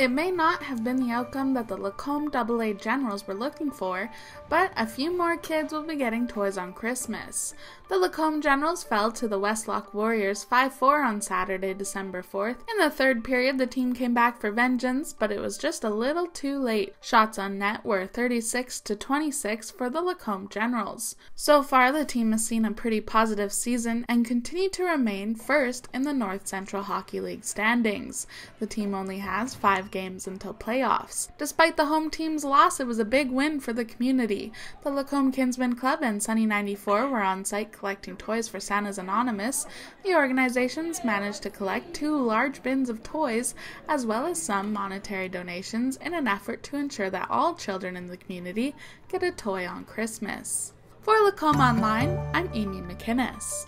It may not have been the outcome that the Lacombe AA Generals were looking for, but a few more kids will be getting toys on Christmas. The Lacombe Generals fell to the Westlock Warriors 5 4 on Saturday, December 4th. In the third period, the team came back for vengeance, but it was just a little too late. Shots on net were 36 to 26 for the Lacombe Generals. So far, the team has seen a pretty positive season and continue to remain first in the North Central Hockey League standings. The team only has five games until playoffs. Despite the home team's loss, it was a big win for the community. The Lacombe Kinsmen Club and Sunny 94 were on site collecting toys for Santa's Anonymous, the organizations managed to collect two large bins of toys as well as some monetary donations in an effort to ensure that all children in the community get a toy on Christmas. For Lacombe Online, I'm Amy McInnes.